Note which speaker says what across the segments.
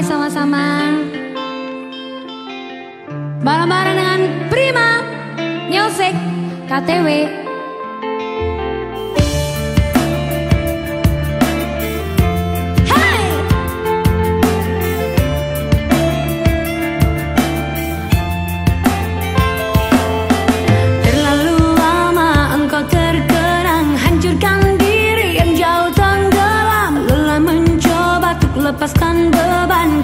Speaker 1: dilambai sama-sama. Bareng-bareng dengan Prima Music KTW lepaskan beban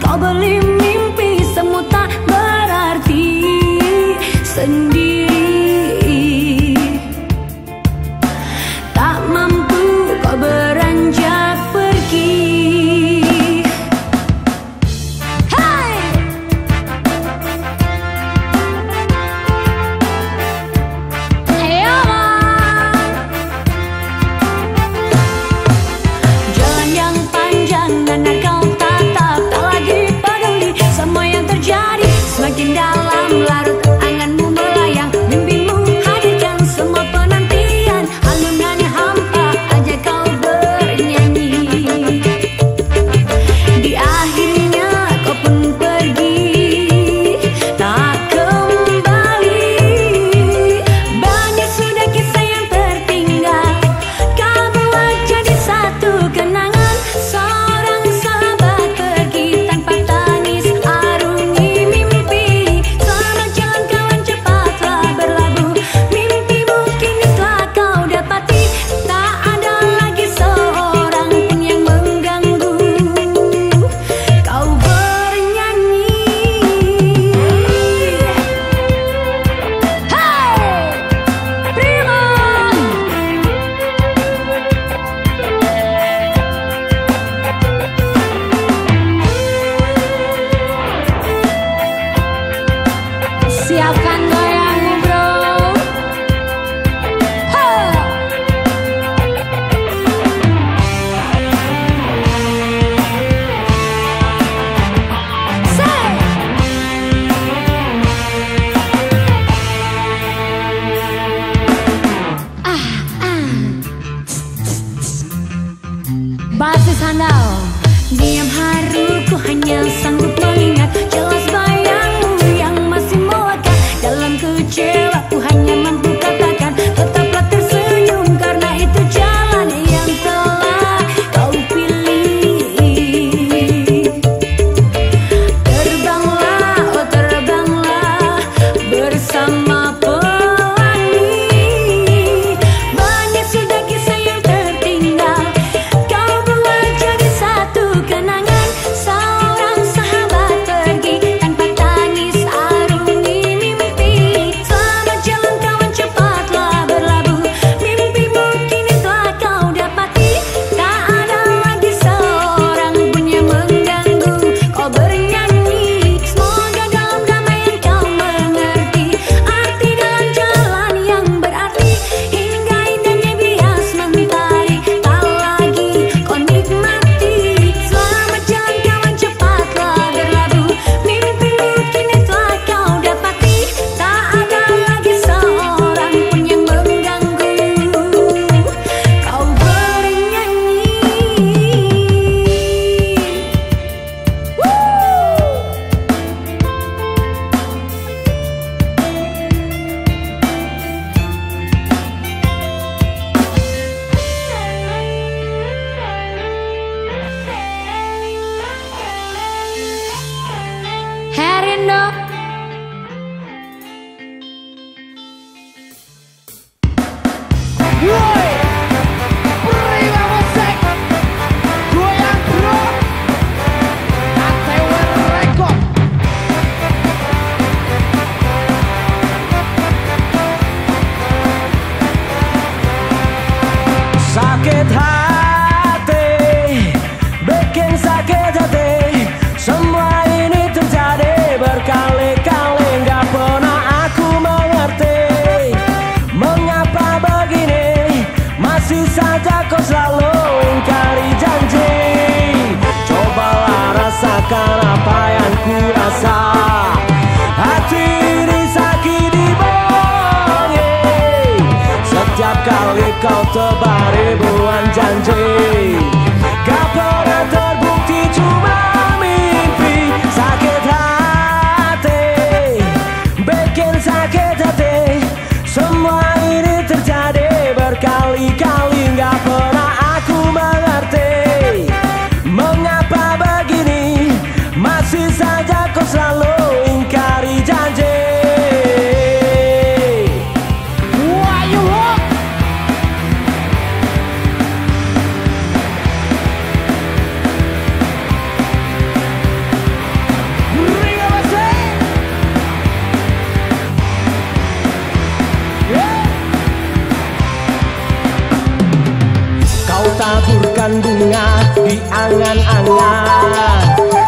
Speaker 2: berangan-angan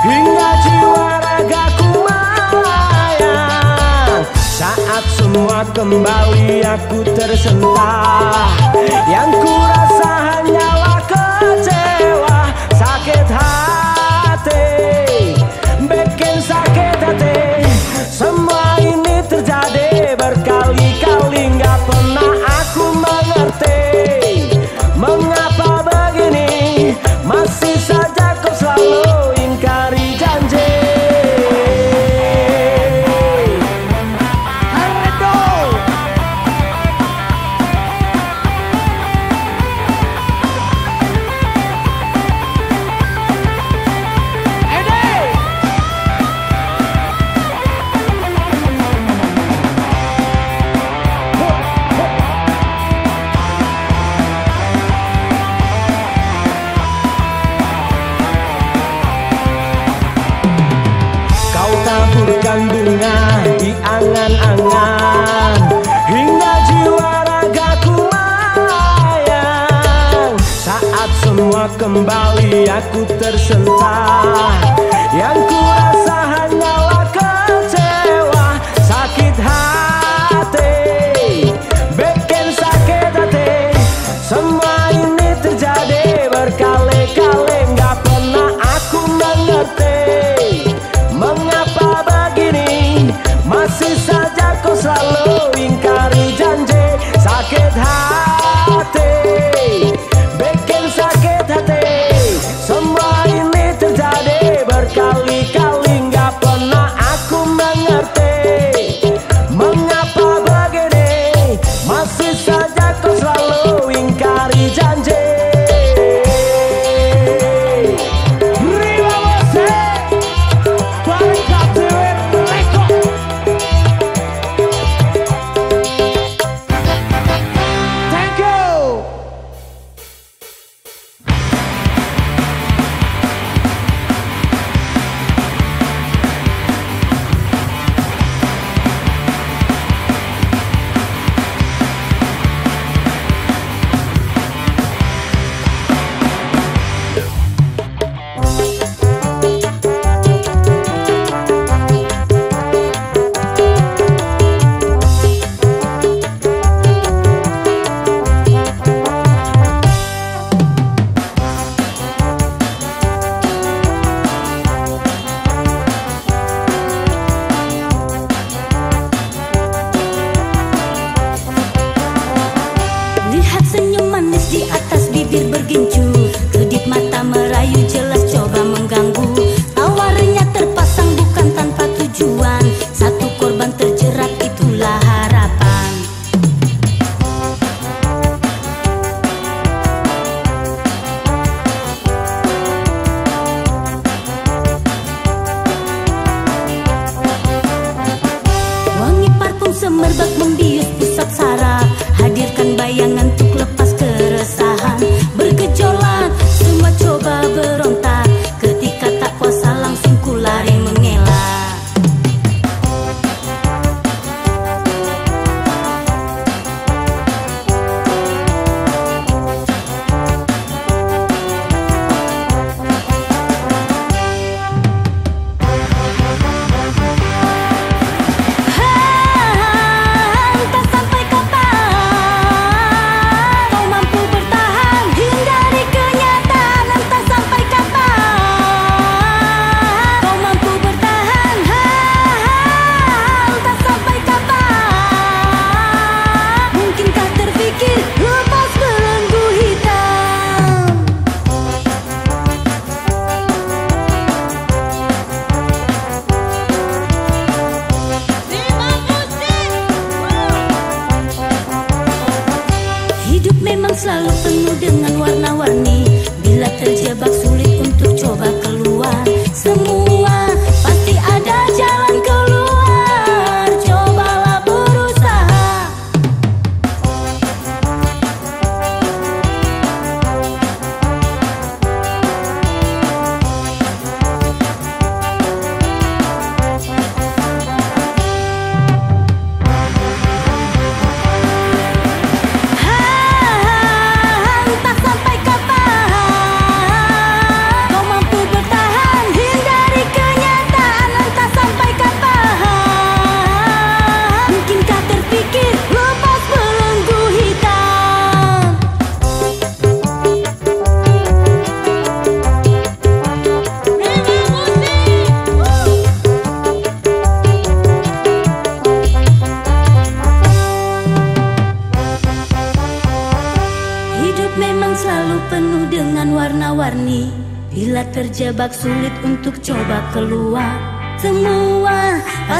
Speaker 2: Hingga jiwa ragaku melayang Saat semua kembali aku tersentak. Yang
Speaker 3: kurasa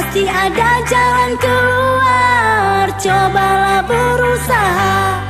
Speaker 3: pasti ada jalan keluar. Cobalah berusaha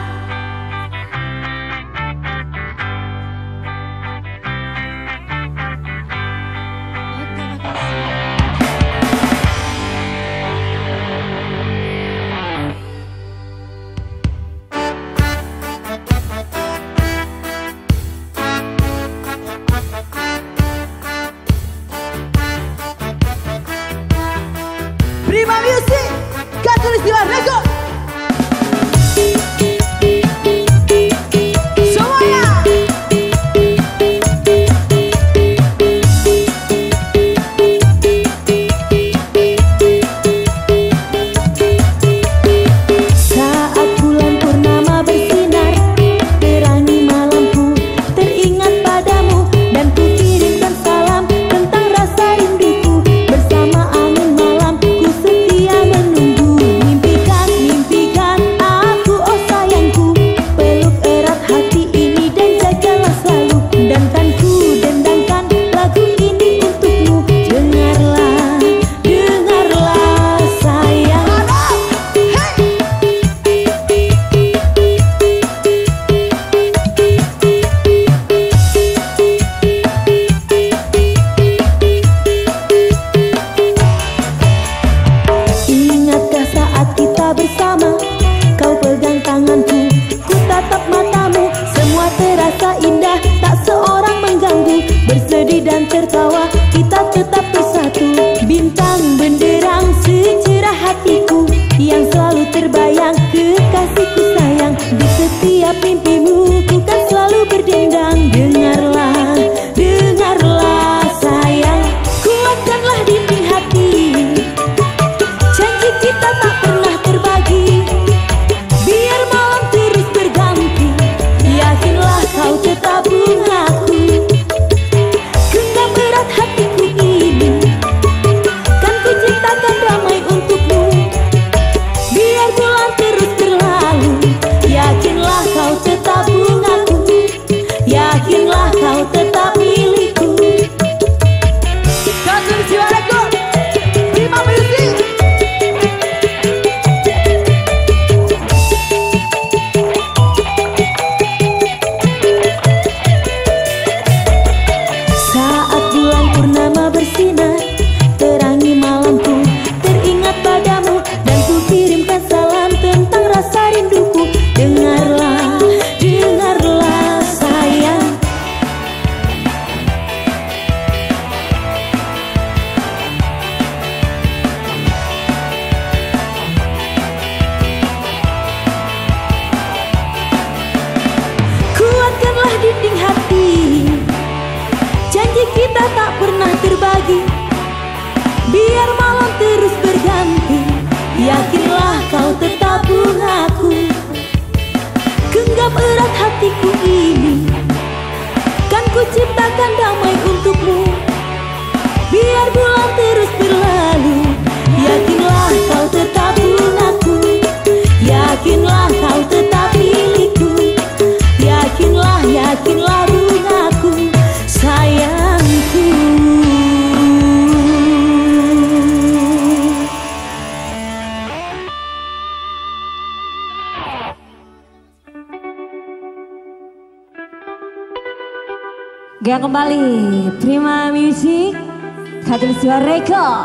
Speaker 4: Katulistiwa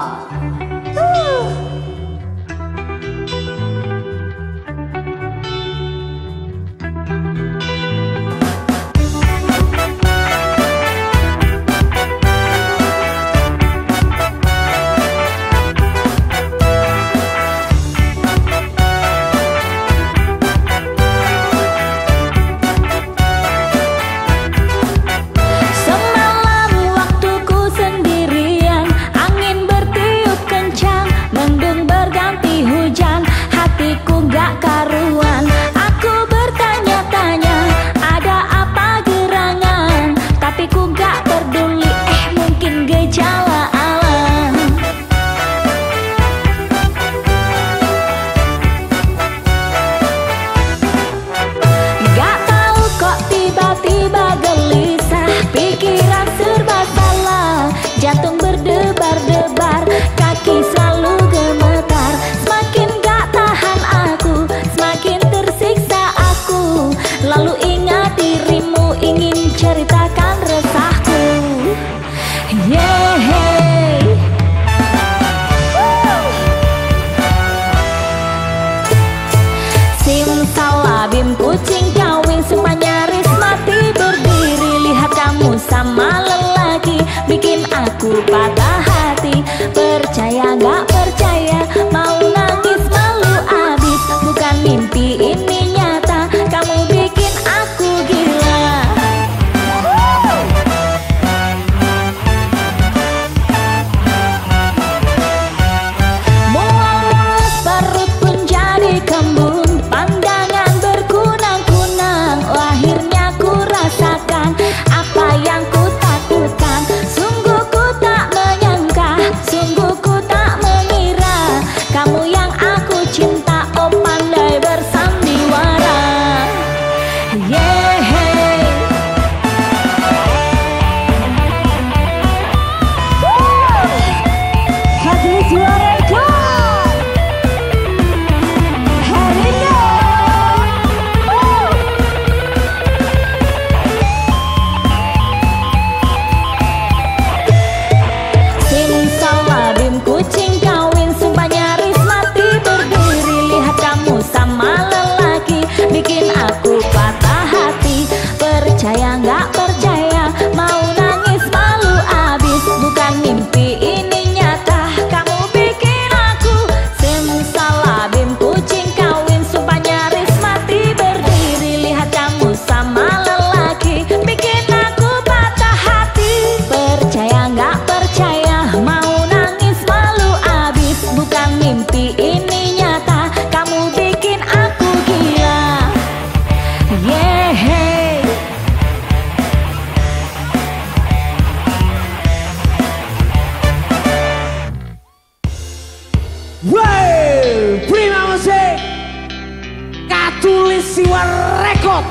Speaker 2: jiwa rekod.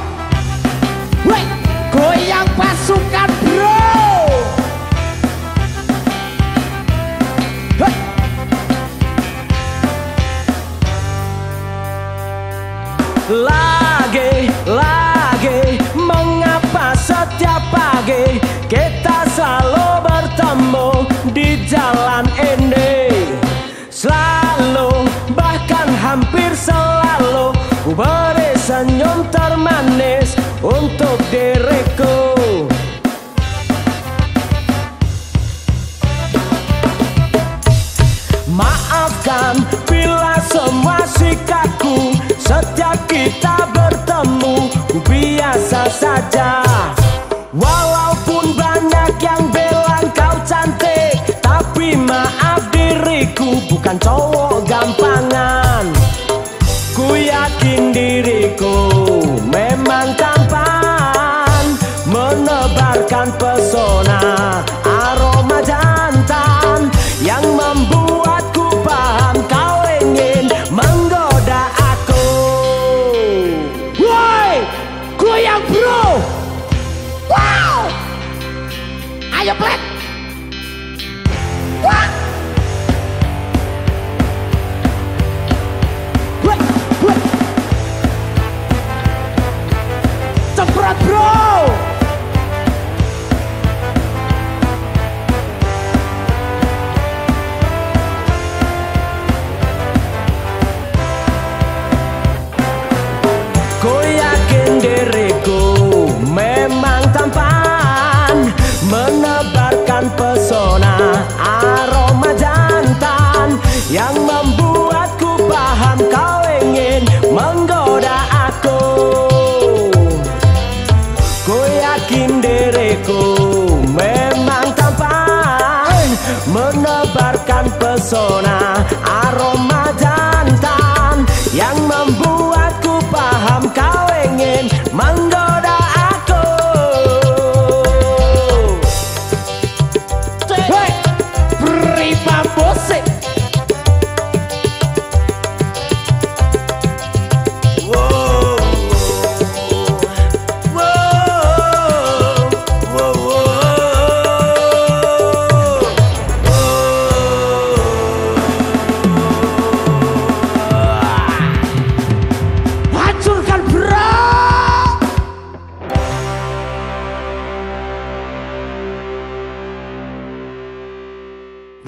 Speaker 2: Wek, goyang pasukan. untuk diriku. Maafkan bila semua sikapku. Setiap kita bertemu ku biasa saja. Walaupun banyak yang bilang kau cantik Tapi maaf diriku. Bukan cowok you black.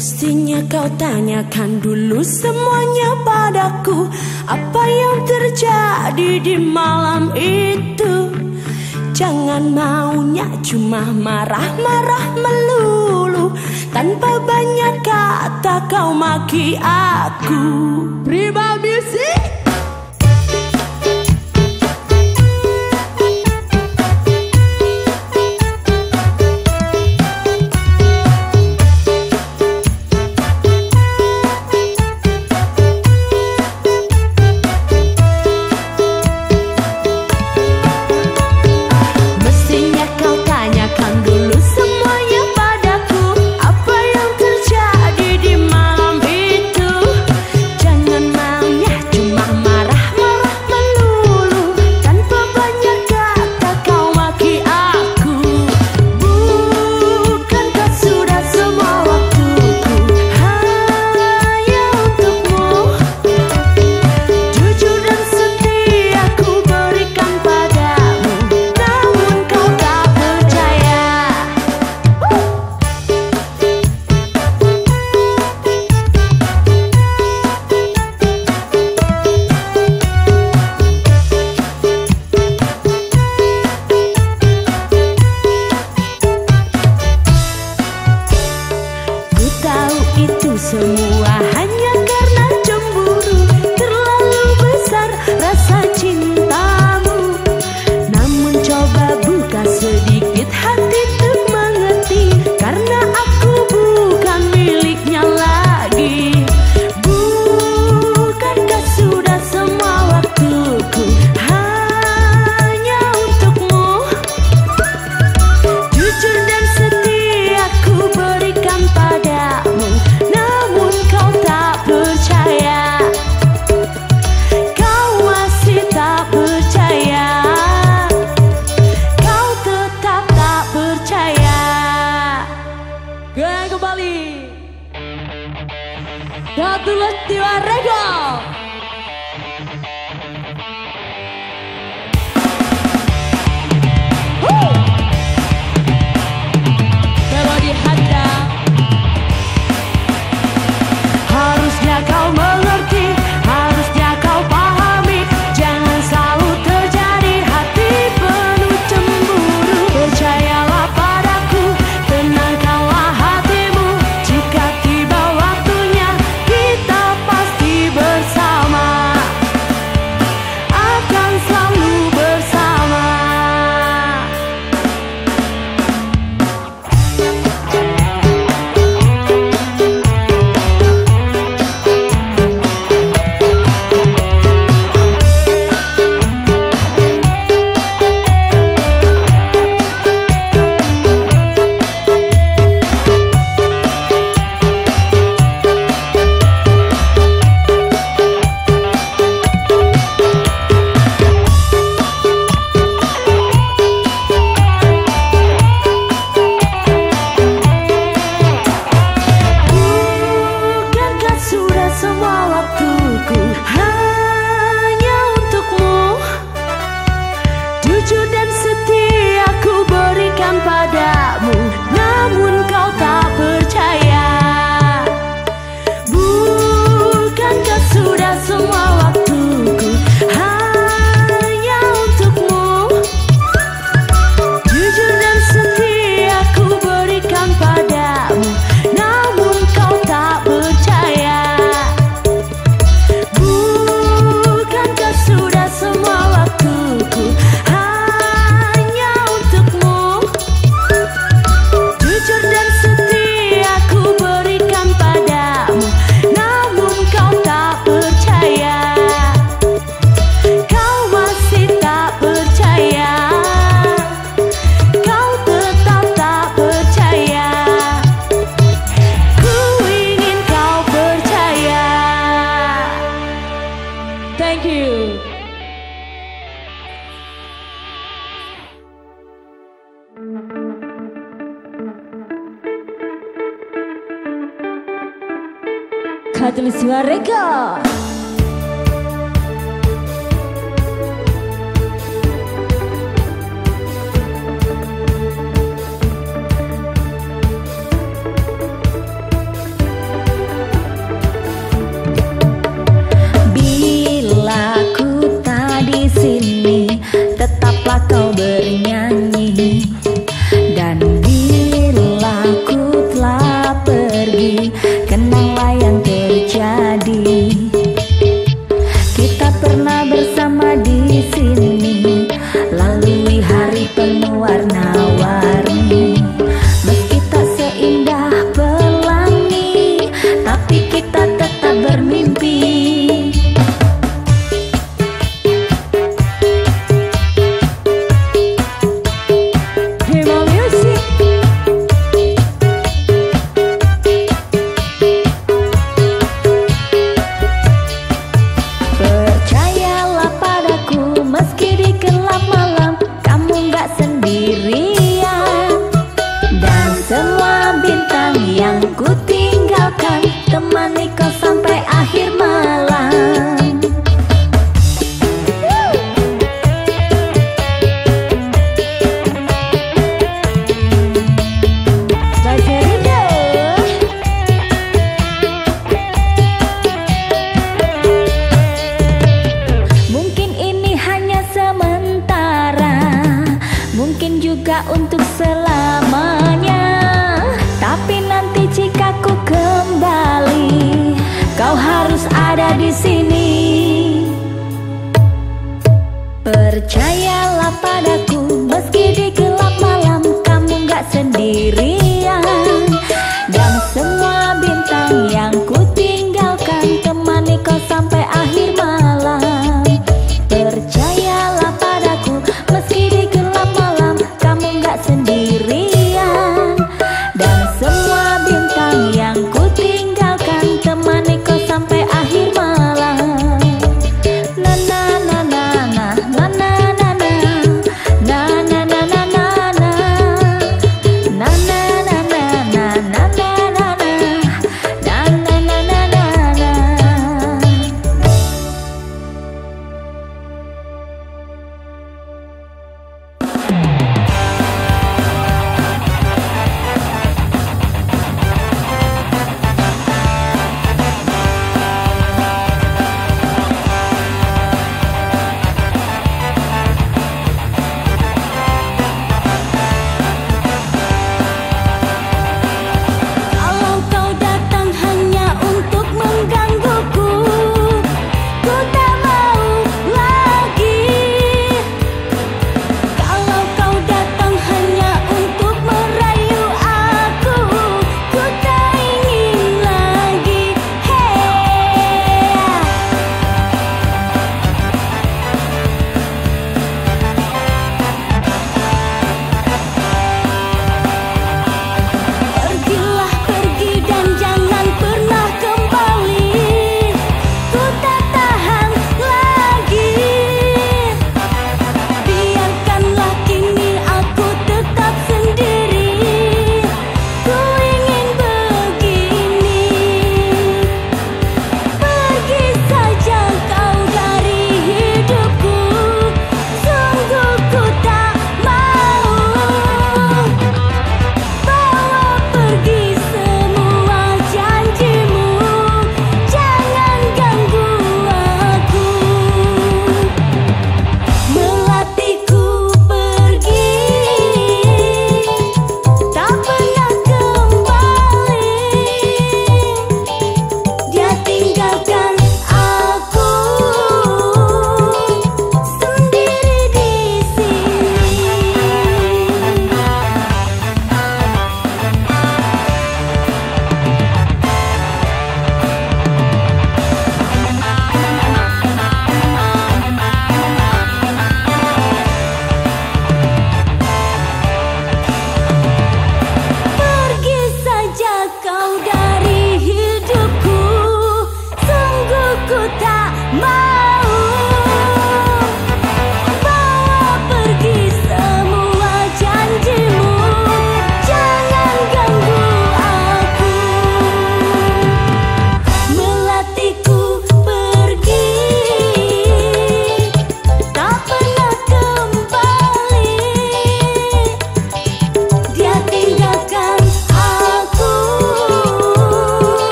Speaker 5: Mestinya kau tanyakan dulu semuanya padaku. Apa yang terjadi di malam itu? Jangan maunya cuma marah-marah melulu. Tanpa banyak kata kau maki aku.
Speaker 4: Prima Music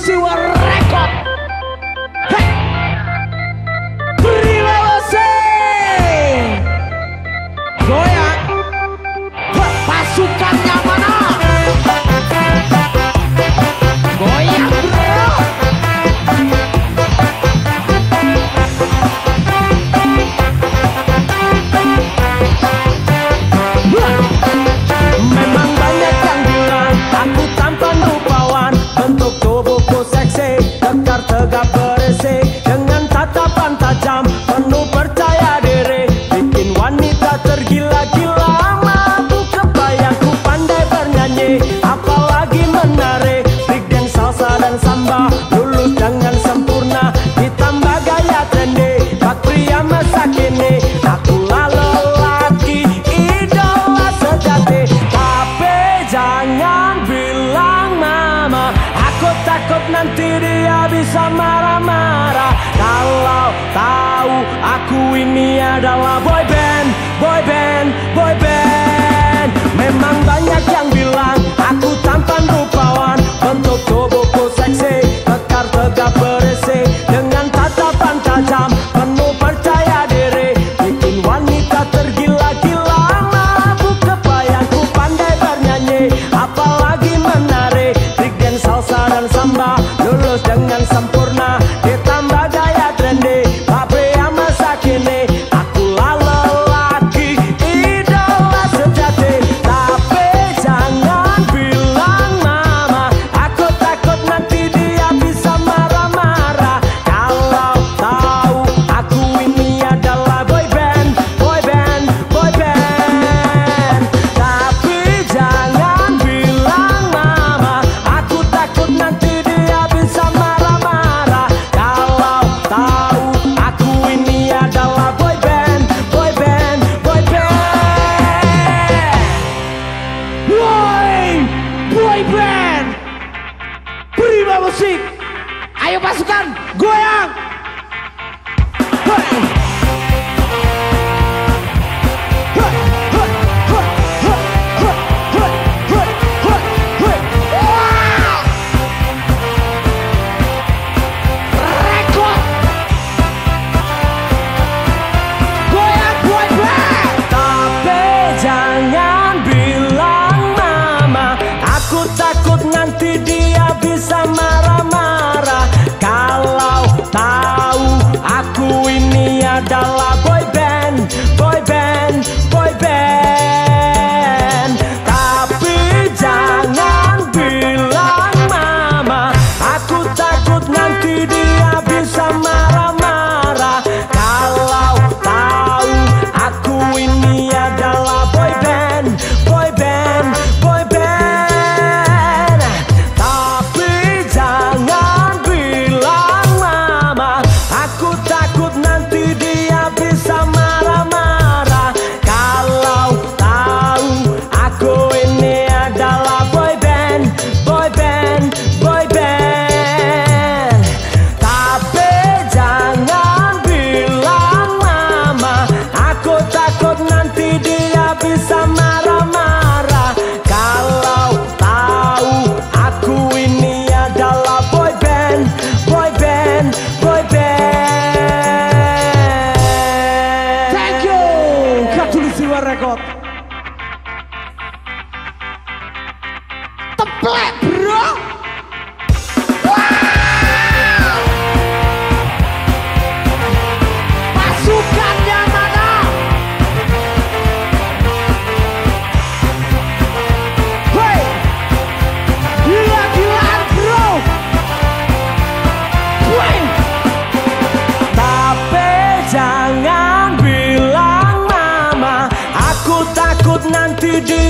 Speaker 2: Katulisiwa Record do